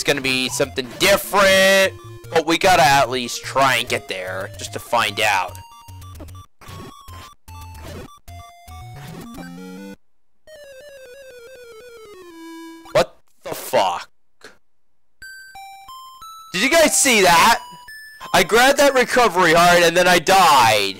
it's gonna be something different. But we gotta at least try and get there, just to find out. What the fuck? Did you guys see that? I grabbed that recovery heart and then I died.